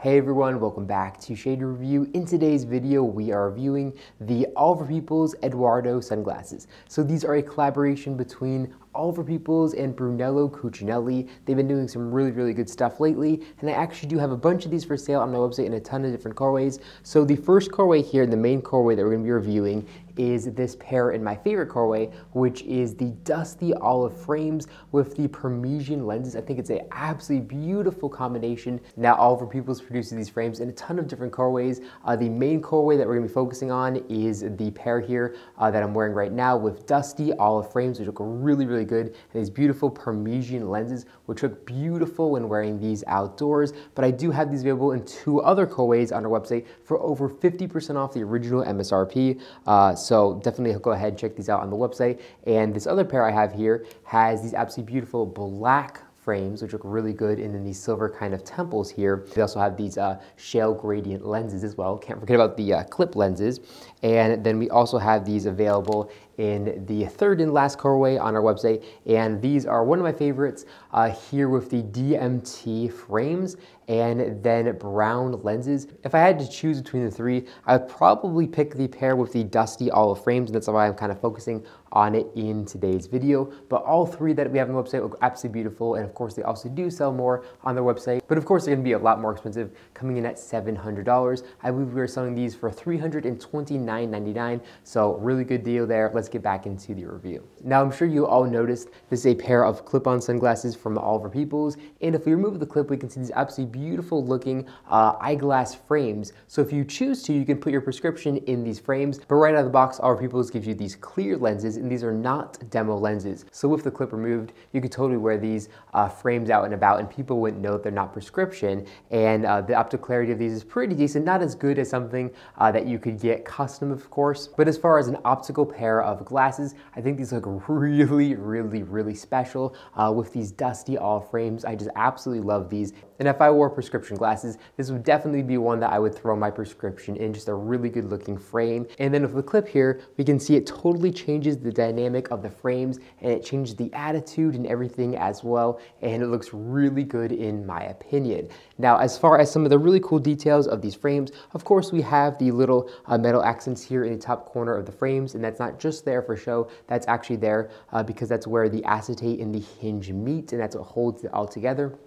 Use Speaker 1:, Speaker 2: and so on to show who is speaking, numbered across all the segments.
Speaker 1: Hey everyone, welcome back to Shade Review. In today's video, we are reviewing the Oliver Peoples Eduardo sunglasses. So these are a collaboration between Oliver Peoples and Brunello Cucinelli. They've been doing some really, really good stuff lately, and I actually do have a bunch of these for sale on my website in a ton of different colorways. So the first colorway here, the main colorway that we're gonna be reviewing is this pair in my favorite colorway, which is the Dusty Olive Frames with the Parmesan lenses. I think it's an absolutely beautiful combination. Now, Oliver Peoples produces these frames in a ton of different colorways. Uh, the main colorway that we're gonna be focusing on is the pair here uh, that I'm wearing right now with Dusty Olive Frames, which look really, really good. And these beautiful Parmesan lenses, which look beautiful when wearing these outdoors. But I do have these available in two other colorways on our website for over 50% off the original MSRP. Uh, so definitely go ahead and check these out on the website. And this other pair I have here has these absolutely beautiful black frames, which look really good, and then these silver kind of temples here. They also have these uh, shale gradient lenses as well. Can't forget about the uh, clip lenses. And then we also have these available in the third and last colorway on our website. And these are one of my favorites uh, here with the DMT frames and then brown lenses. If I had to choose between the three, I would probably pick the pair with the dusty olive frames, and that's why I'm kind of focusing on it in today's video. But all three that we have on the website look absolutely beautiful, and of course they also do sell more on their website. But of course they're gonna be a lot more expensive, coming in at $700. I believe we are selling these for $329.99, so really good deal there. Let's get back into the review. Now I'm sure you all noticed this is a pair of clip-on sunglasses from Oliver Peoples, and if we remove the clip, we can see these absolutely beautiful looking uh, eyeglass frames. So if you choose to, you can put your prescription in these frames, but right out of the box, Oliver Peoples gives you these clear lenses, and these are not demo lenses. So with the clip removed, you could totally wear these uh, frames out and about, and people wouldn't know they're not prescription, and uh, the optical clarity of these is pretty decent, not as good as something uh, that you could get custom, of course, but as far as an optical pair of glasses, I think these look really, really, really special uh, with these dusty all frames. I just absolutely love these. And if I wore prescription glasses, this would definitely be one that I would throw my prescription in, just a really good looking frame. And then with the clip here, we can see it totally changes the dynamic of the frames and it changes the attitude and everything as well. And it looks really good in my opinion. Now, as far as some of the really cool details of these frames, of course, we have the little uh, metal accents here in the top corner of the frames, and that's not just there for show, that's actually there uh, because that's where the acetate and the hinge meet, and that's what holds it all together.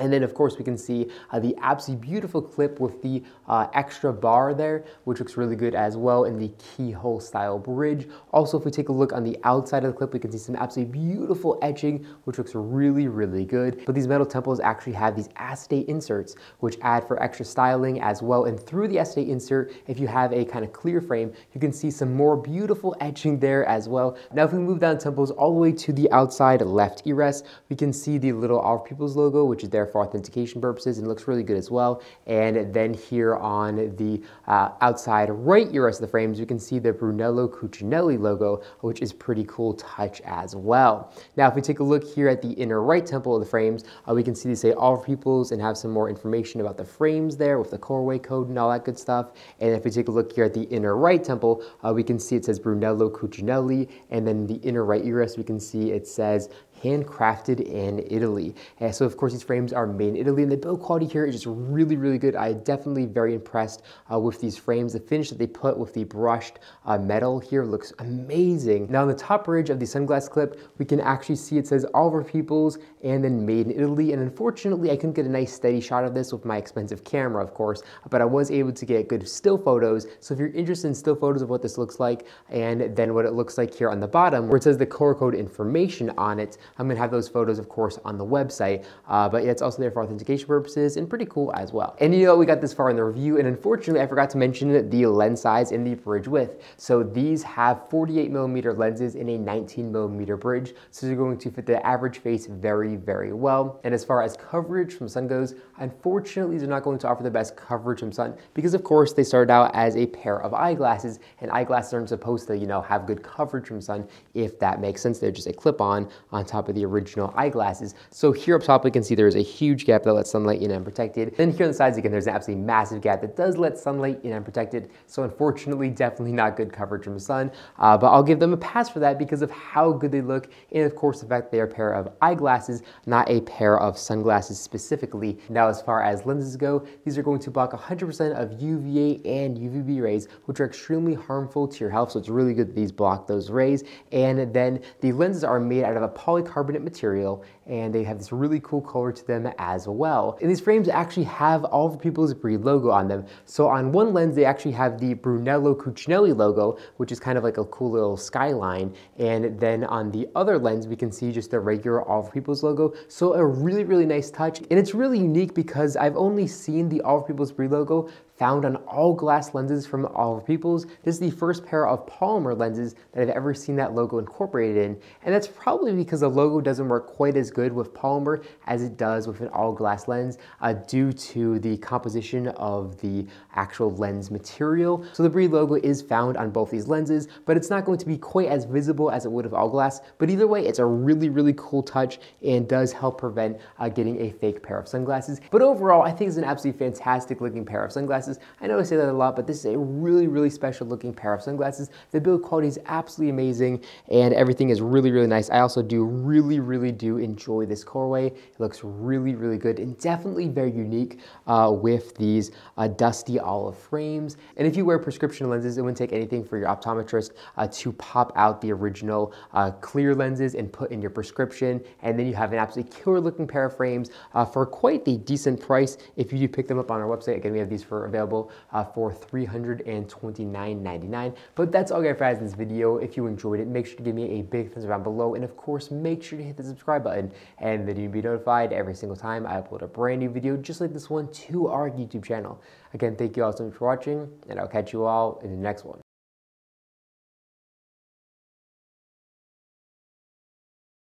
Speaker 1: And then of course we can see uh, the absolutely beautiful clip with the uh, extra bar there, which looks really good as well in the keyhole style bridge. Also, if we take a look on the outside of the clip, we can see some absolutely beautiful etching, which looks really, really good. But these metal temples actually have these acetate inserts, which add for extra styling as well. And through the acetate insert, if you have a kind of clear frame, you can see some more beautiful etching there as well. Now, if we move down temples all the way to the outside left ear rest, we can see the little Oliver Peoples logo, which is there for authentication purposes and looks really good as well. And then here on the uh, outside right rest of the frames, you can see the Brunello Cucinelli logo, which is pretty cool touch as well. Now, if we take a look here at the inner right temple of the frames, uh, we can see they say Oliver Peoples and have some more information about the frames there with the colorway code and all that good stuff. And if we take a look here at the inner right temple, uh, we can see it says Brunello Cucinelli, and then the inner right ear rest, we can see it says handcrafted in Italy. And so of course these frames are made in Italy and the build quality here is just really, really good. I definitely very impressed uh, with these frames. The finish that they put with the brushed uh, metal here looks amazing. Now on the top ridge of the sunglass clip, we can actually see it says Oliver Peoples and then made in Italy. And unfortunately, I couldn't get a nice steady shot of this with my expensive camera, of course, but I was able to get good still photos. So if you're interested in still photos of what this looks like and then what it looks like here on the bottom where it says the color code information on it, I'm gonna have those photos, of course, on the website, uh, but yeah, it's also there for authentication purposes and pretty cool as well. And you know, we got this far in the review, and unfortunately, I forgot to mention the lens size and the bridge width. So these have 48 millimeter lenses in a 19 millimeter bridge, so they're going to fit the average face very, very well. And as far as coverage from sun goes, unfortunately, they're not going to offer the best coverage from sun because, of course, they started out as a pair of eyeglasses, and eyeglasses aren't supposed to, you know, have good coverage from sun if that makes sense. They're just a clip-on on top top of the original eyeglasses. So here up top, we can see there's a huge gap that lets sunlight in unprotected. Then here on the sides, again, there's an absolutely massive gap that does let sunlight in unprotected. So unfortunately, definitely not good coverage from the sun, uh, but I'll give them a pass for that because of how good they look. And of course, the fact they are a pair of eyeglasses, not a pair of sunglasses specifically. Now, as far as lenses go, these are going to block 100% of UVA and UVB rays, which are extremely harmful to your health. So it's really good that these block those rays. And then the lenses are made out of a polycarbonate material and they have this really cool color to them as well. And these frames actually have Oliver Peoples Breed logo on them. So on one lens, they actually have the Brunello Cucinelli logo, which is kind of like a cool little skyline. And then on the other lens, we can see just the regular Oliver Peoples logo. So a really, really nice touch. And it's really unique because I've only seen the Oliver Peoples Breed logo found on all glass lenses from Oliver Peoples. This is the first pair of polymer lenses that I've ever seen that logo incorporated in. And that's probably because the logo doesn't work quite as good with polymer as it does with an all glass lens uh, due to the composition of the actual lens material. So the Breed logo is found on both these lenses, but it's not going to be quite as visible as it would with all glass. But either way, it's a really, really cool touch and does help prevent uh, getting a fake pair of sunglasses. But overall, I think it's an absolutely fantastic looking pair of sunglasses. I know I say that a lot, but this is a really, really special looking pair of sunglasses. The build quality is absolutely amazing and everything is really, really nice. I also do really, really do enjoy this colorway. It looks really, really good and definitely very unique uh, with these uh, dusty olive frames. And if you wear prescription lenses, it wouldn't take anything for your optometrist uh, to pop out the original uh, clear lenses and put in your prescription. And then you have an absolutely killer looking pair of frames uh, for quite the decent price. If you do pick them up on our website, again, we have these for available uh, for $329.99. But that's all guys in this video. If you enjoyed it, make sure to give me a big thumbs up down below. And of course, make sure to hit the subscribe and then you'll be notified every single time I upload a brand new video just like this one to our YouTube channel. Again, thank you all so much for watching and I'll catch you all in the next one.